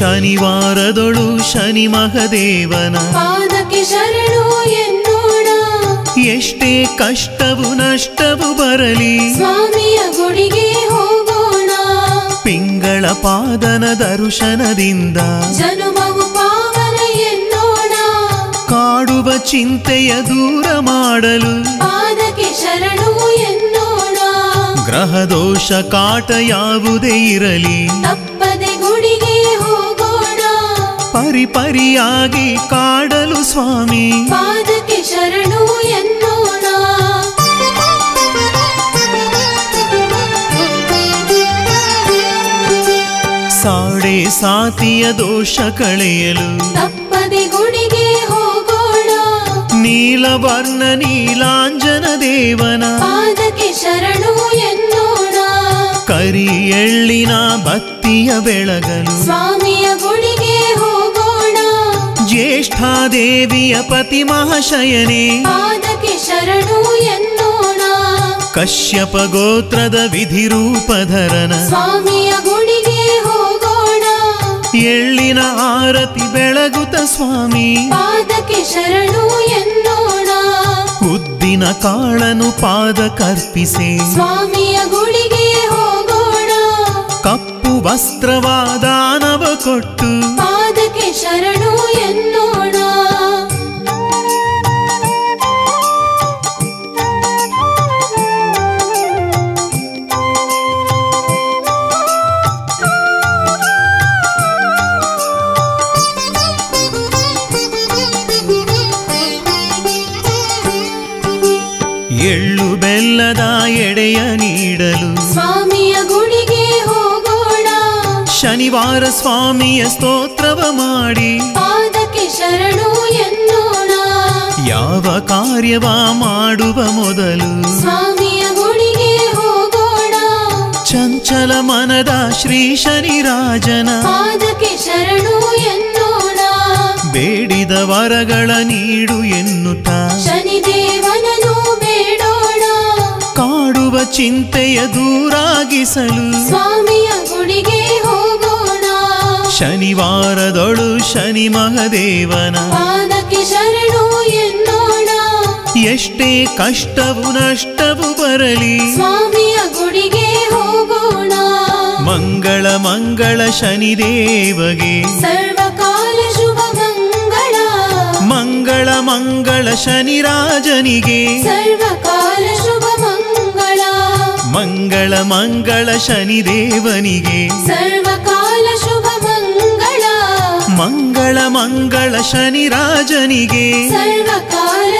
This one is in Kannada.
ಶನಿವಾರದೊಳು ಶನಿ ಮಹದೇವನ. ಪಾದಕ್ಕೆ ಶರಣು ಎನ್ನೋಣ. ಎಷ್ಟೇ ಕಷ್ಟವು ನಷ್ಟವು ಬರಲಿ. ಸ್ವಾಮಿಯ ಗುಡಿಗೆ ಹೋಗೋಣ. ಪಿಂಗಳ ಪಾದನ ದರ್ಶನದಿಂದ. ಜನುಮವು ಪಾವನ ಎನ್ನೋಣ. ಕಾಡುವ ಚಿಂತೆಯ ದೂರ ಮಾಡಲು. ಪಾದಕ್ಕೆ ಶರಣು ಎನ್ನೋಣ. ಗ್ರಹದೋಷ ಕಾಟ ಯಾವುದೇ ಇರಲಿ. ತಪ್ಪದೆ ಗುಡಿಗೆ ಪರಿಪರಿಯಾಗಿ ಕಾಡಲು ಸ್ವಾಮಿ. ಪಾದಕ್ಕೆ ಶರಣು ಎನ್ನೋಣ ಸಾಡೆ ಸಾತಿಯ ದೋಷ ಕಳೆಯಲು. ತಪ್ಪದೆ ಗುಡಿಗೆ ಹೋಗೋಣ. ನೀಲವರ್ಣ ನೀಲಾಂಜನ ದೇವನ. ಪಾದಕ್ಕೆ ಶರಣು ಎನ್ನೋಣ ಕರಿ ಎಳ್ಳಿನ ಬತ್ತಿಯ ಬೆಳಗಲು. ಸ್ವಾಮಿಯ ಹೋಗೋಣ ಜ್ಯೇಷ್ಠಾದೇವಿಯ ಪತಿ ಮಹಾಶಯನೇ ಪಾದಕ್ಕೆ ಶರಣು ಎನ್ನೋಣ. ಕಶ್ಯಪ ಗೋತ್ರದ ವಿಧಿ ರೂಪಧರನ ಸ್ವಾಮಿಯ ಗುಡಿಗೆ ಹೋಗೋಣ. ಎಳ್ಳಿನ ಆರತಿ ಬೆಳಗುತ ಸ್ವಾಮಿ. ಪಾದಕ್ಕೆ ಶರಣು ಎನ್ನೋಣ. ಉದ್ದಿನ ಕಾಳನು ಪಾದ ಕರ್ಪಿಸೆ. ಸ್ವಾಮಿಯ ಗುಡಿಗೆ ಹೋಗೋಣ. ಕಪ್ಪು ವಸ್ತ್ರವಾದಾನವ ಎಳ್ಳು ಬೆಲ್ಲದ ಎಡೆಯ ನೀಡಲು. ಸ್ವಾಮಿಯ ಗುಡಿಗೆ ಹೋಗೋಣ. ಶನಿವಾರ ಸ್ವಾಮಿಯ ಸ್ತೋತ್ರವ ಮಾಡಿ. ಪಾದಕ್ಕೆ ಶರಣು ಎನ್ನೋಣ. ಯಾವ ಕಾರ್ಯವ ಮಾಡುವ ಮೊದಲು. ಸ್ವಾಮಿಯ ಗುಡಿಗೆ ಹೋಗೋಣ. ಚಂಚಲ ಮನದ ಶ್ರೀ ಶನಿರಾಜನ. ಪಾದಕ್ಕೆ ಶರಣು ಎನ್ನೋಣ. ಬೇಡಿದ ವರಗಳ ನೀಡು ಎನ್ನುತ್ತಾ. ಚಿಂತೆಯ ದೂರಾಗಿಸಲು ಸ್ವಾಮಿಯ ಗುಡಿಗೆ ಹೋಗೋಣ. ಶನಿವಾರದೊಳು ಶನಿ ಮಹದೇವನ ಪಾದಕ್ಕೆ ಶರಣು ಎನ್ನೋಣ. ಎಷ್ಟೇ ಕಷ್ಟವು ನಷ್ಟವು ಬರಲಿ ಸ್ವಾಮಿಯ ಗುಡಿಗೆ ಹೋಗೋಣ. ಮಂಗಳ ಮಂಗಳ ಶನಿದೇವಗೆ ಸರ್ವಕಾಲ ಶುಭ ಮಂಗಳ. ಮಂಗಳ ಮಂಗಳ ಶನಿರಾಜನಿಗೆ ಸರ್ವಕಾಲ ಮಂಗಳ ಮಂಗಳ ಶನಿದೇವನಿಗೆ. ಸರ್ವಕಾಲ ಶುಭ ಮಂಗಳ. ಮಂಗಳ ಮಂಗಳ ಶನಿರಾಜನಿಗೆ. ಸರ್ವಕಾಲ ಶುಭ